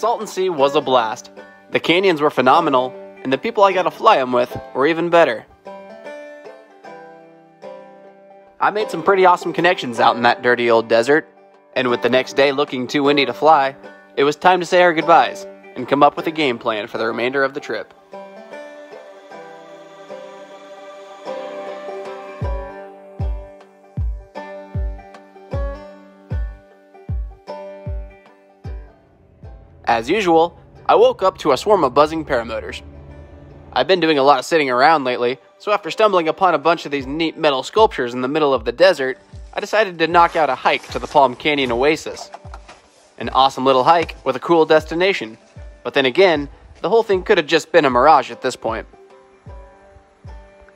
Salton Sea was a blast. The canyons were phenomenal, and the people I got to fly them with were even better. I made some pretty awesome connections out in that dirty old desert, and with the next day looking too windy to fly, it was time to say our goodbyes and come up with a game plan for the remainder of the trip. As usual, I woke up to a swarm of buzzing paramotors. I've been doing a lot of sitting around lately, so after stumbling upon a bunch of these neat metal sculptures in the middle of the desert, I decided to knock out a hike to the Palm Canyon Oasis. An awesome little hike with a cool destination, but then again, the whole thing could have just been a mirage at this point.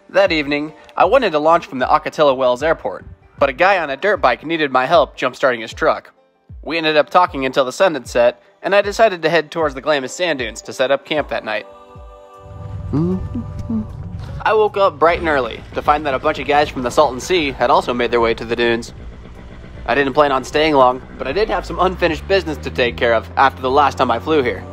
That evening, I wanted to launch from the Ocotillo Wells Airport, but a guy on a dirt bike needed my help jump-starting his truck. We ended up talking until the sun had set, and I decided to head towards the Glamis sand dunes to set up camp that night. Mm-hmm. I woke up bright and early to find that a bunch of guys from the Salton Sea had also made their way to the dunes. I didn't plan on staying long, but I did have some unfinished business to take care of after the last time I flew here.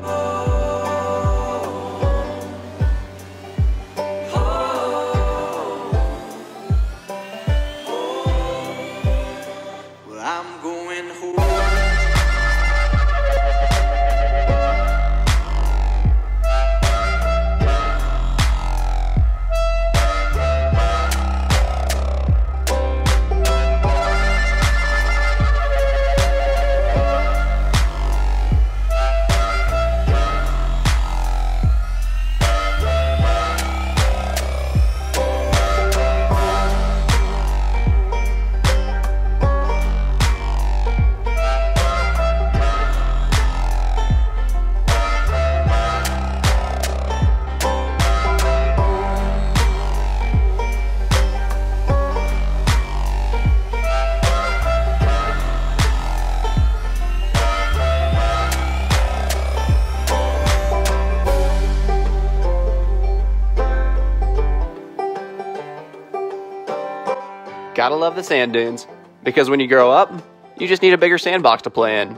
Gotta love the sand dunes, because when you grow up, you just need a bigger sandbox to play in.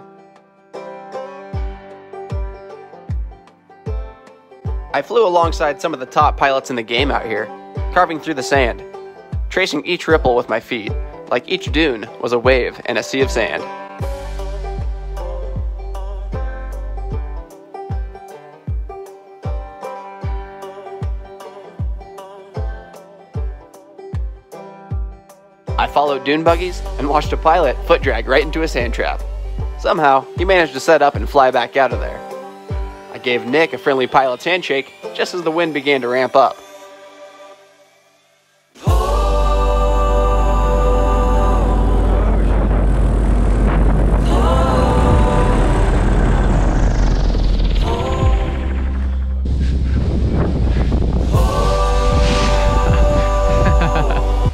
I flew alongside some of the top pilots in the game out here, carving through the sand, tracing each ripple with my feet, like each dune was a wave in a sea of sand. Dune buggies and watched a pilot foot drag right into a sand trap. Somehow, he managed to set up and fly back out of there. I gave Nick a friendly pilot's handshake just as the wind began to ramp up.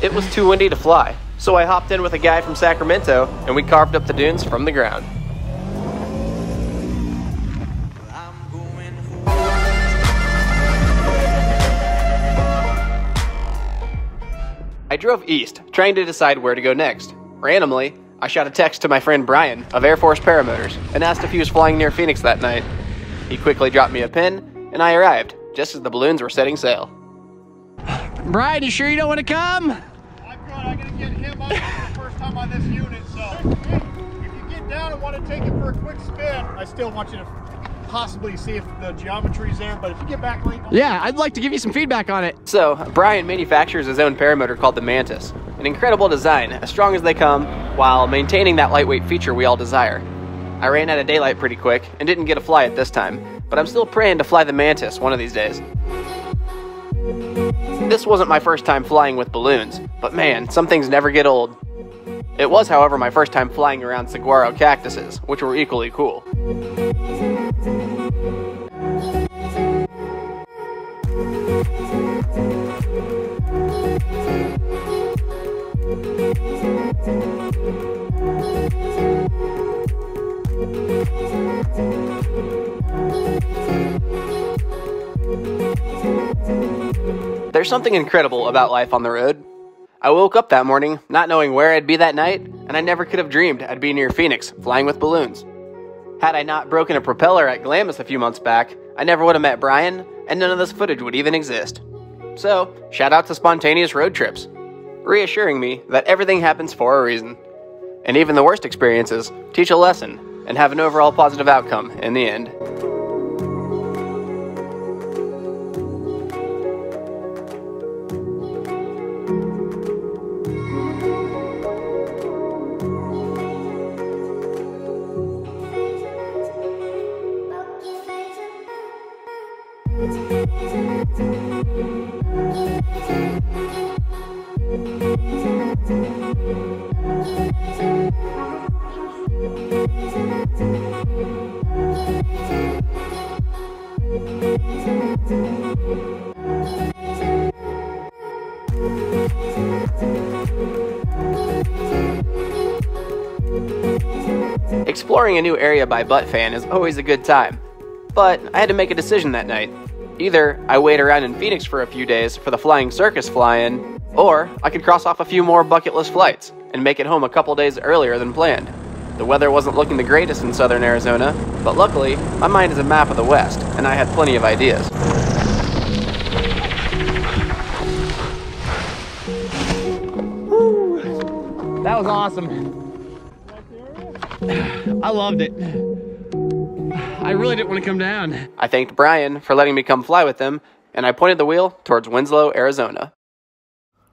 It was too windy to fly, so I hopped in with a guy from Sacramento and we carved up the dunes from the ground. I drove east, trying to decide where to go next. Randomly, I shot a text to my friend Brian of Air Force Paramotors and asked if he was flying near Phoenix that night. He quickly dropped me a pin, and I arrived just as the balloons were setting sail. Brian, you sure you don't want to come? I'm good. I'm gonna get him up for the first time on this unit. So if you get down and want to take it for a quick spin, I still want you to possibly see if the geometry's there. But if you get back late, Yeah, I'd like to give you some feedback on it. So, Brian manufactures his own paramotor called the Mantis. An incredible design, as strong as they come, while maintaining that lightweight feature we all desire. I ran out of daylight pretty quick and didn't get a fly at this time, but I'm still praying to fly the Mantis one of these days. This wasn't my first time flying with balloons, but man, some things never get old. It was, however, my first time flying around saguaro cactuses, which were equally cool. There's something incredible about life on the road. I woke up that morning not knowing where I'd be that night, and I never could have dreamed I'd be near Phoenix flying with balloons. Had I not broken a propeller at Glamis a few months back, I never would have met Brian, and none of this footage would even exist. So, shout out to spontaneous road trips, reassuring me that everything happens for a reason. And even the worst experiences teach a lesson and have an overall positive outcome in the end. Exploring a new area by Butt Fan is always a good time, but I had to make a decision that night. Either I wait around in Phoenix for a few days for the flying circus fly in, or I could cross off a few more bucket list flights and make it home a couple days earlier than planned. The weather wasn't looking the greatest in southern Arizona, but luckily, my mind is a map of the West, and I had plenty of ideas. That was awesome. I loved it. I really didn't want to come down. I thanked Brian for letting me come fly with him, and I pointed the wheel towards Winslow, Arizona.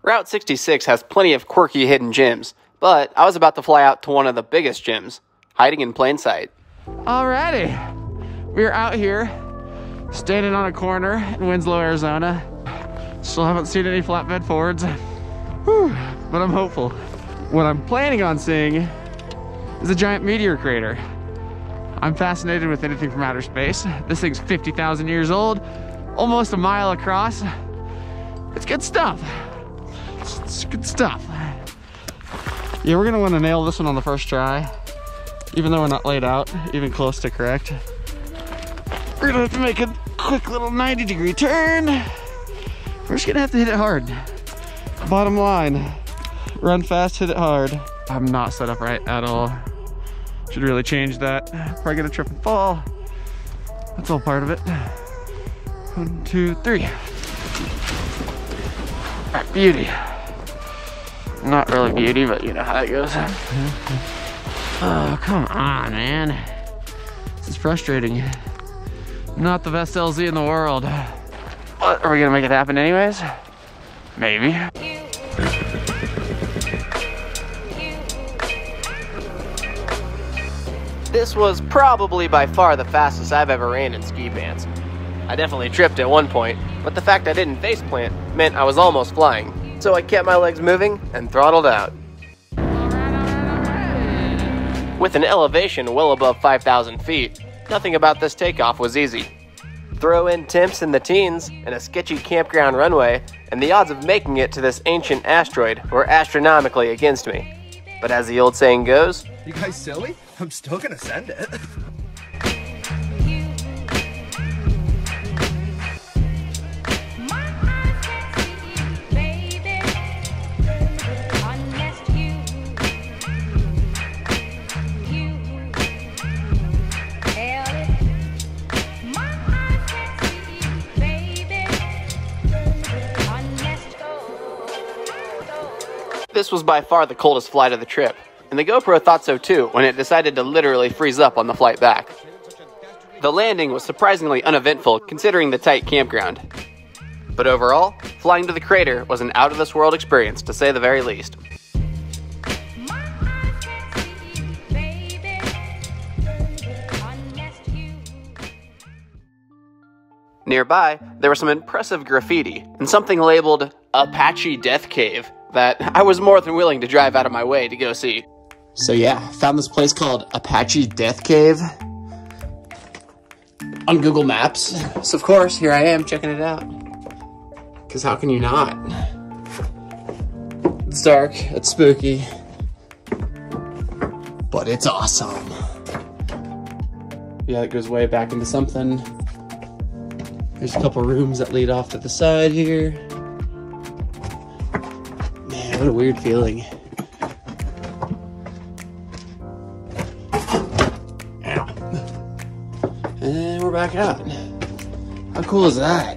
Route 66 has plenty of quirky hidden gems, but I was about to fly out to one of the biggest gems, hiding in plain sight. Alrighty. We're out here, standing on a corner in Winslow, Arizona. Still haven't seen any flatbed Fords, Whew, but I'm hopeful. What I'm planning on seeing is a giant meteor crater. I'm fascinated with anything from outer space. This thing's 50,000 years old, almost a mile across. It's good stuff. It's, it's good stuff. Yeah, we're gonna wanna nail this one on the first try, even though we're not laid out, even close to correct. We're gonna have to make a quick little 90 degree turn. We're just gonna have to hit it hard. Bottom line, run fast, hit it hard. I'm not set up right at all. Should really change that. Probably gonna trip and fall. That's all part of it. One, two, three. All right, beauty. Not really beauty, but you know how it goes. Oh, come on, man. This is frustrating. Not the best LZ in the world. What, are we gonna make it happen anyways? Maybe. This was probably by far the fastest I've ever ran in ski pants. I definitely tripped at one point, but the fact I didn't faceplant meant I was almost flying, so I kept my legs moving and throttled out. With an elevation well above 5,000 feet, nothing about this takeoff was easy. Throw in temps in the teens and a sketchy campground runway, and the odds of making it to this ancient asteroid were astronomically against me. But as the old saying goes, You guys silly? I'm still gonna send it. This was by far the coldest flight of the trip, and the GoPro thought so too when it decided to literally freeze up on the flight back. The landing was surprisingly uneventful considering the tight campground. But overall, flying to the crater was an out of this world experience to say the very least. Nearby, there was some impressive graffiti and something labeled Apache Death Cave that I was more than willing to drive out of my way to go see. So yeah, found this place called Apache Death Cave on Google Maps. So of course, here I am checking it out. Cause how can you not? It's dark, it's spooky, but it's awesome. Yeah, it goes way back into something. There's a couple rooms that lead off to the side here. Man, what a weird feeling. Back out. How cool is that?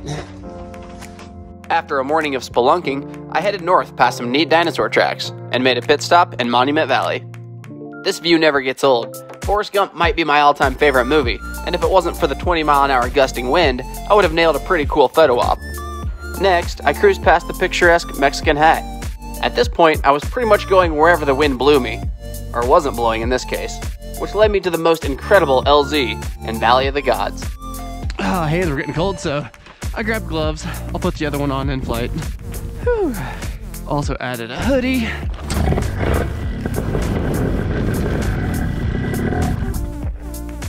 After a morning of spelunking, I headed north past some neat dinosaur tracks and made a pit stop in Monument Valley. This view never gets old. Forrest Gump might be my all time favorite movie, and if it wasn't for the 20 mile an hour gusting wind, I would have nailed a pretty cool photo op. Next, I cruised past the picturesque Mexican Hat. At this point, I was pretty much going wherever the wind blew me, or wasn't blowing in this case, which led me to the most incredible LZ in Valley of the Gods. Ah, oh, hands were getting cold, so I grabbed gloves. I'll put the other one on in flight. Whew. Also added a hoodie.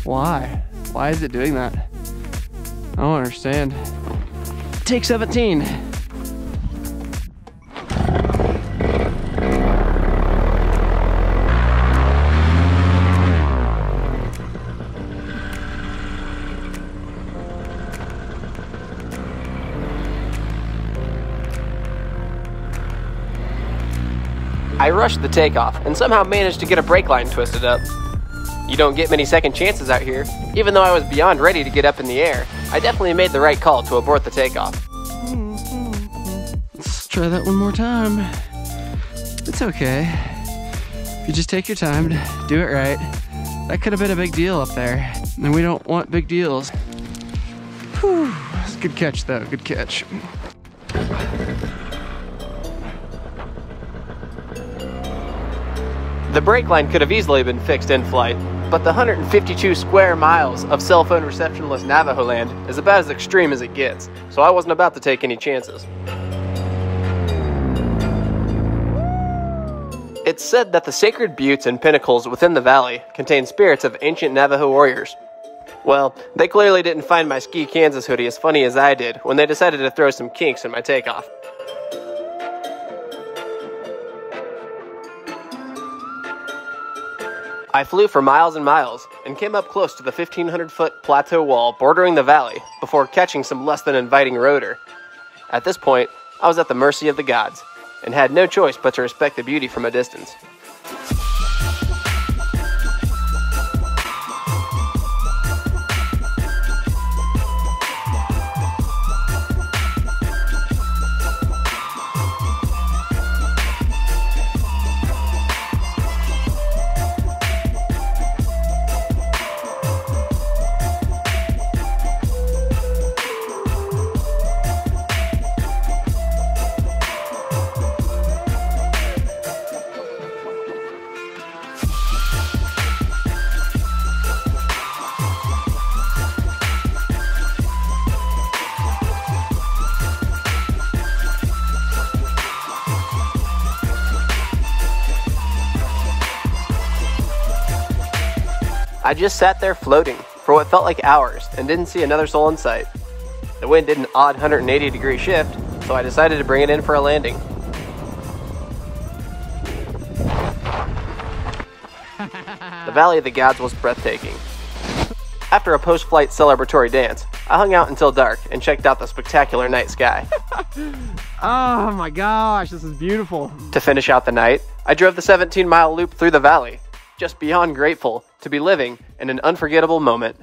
Why? Why is it doing that? I don't understand. Take 17. I rushed the takeoff and somehow managed to get a brake line twisted up. You don't get many second chances out here. Even though I was beyond ready to get up in the air, I definitely made the right call to abort the takeoff. Let's try that one more time. It's okay. If you just take your time, to do it right. That could have been a big deal up there, and we don't want big deals. Whew. Good catch, though. Good catch. The brake line could have easily been fixed in flight, but the 152 square miles of cell phone receptionless Navajo land is about as extreme as it gets, so I wasn't about to take any chances. It's said that the sacred buttes and pinnacles within the valley contain spirits of ancient Navajo warriors. Well, they clearly didn't find my Ski Kansas hoodie as funny as I did when they decided to throw some kinks in my takeoff. I flew for miles and miles and came up close to the 1500 foot plateau wall bordering the valley before catching some less than inviting rotor. At this point, I was at the mercy of the gods and had no choice but to respect the beauty from a distance. I just sat there floating for what felt like hours and didn't see another soul in sight. The wind did an odd 180 degree shift, so I decided to bring it in for a landing. The Valley of the Gods was breathtaking. After a post flight celebratory dance, I hung out until dark and checked out the spectacular night sky. Oh my gosh, this is beautiful. To finish out the night, I drove the 17 mile loop through the valley, just beyond grateful to be living in an unforgettable moment.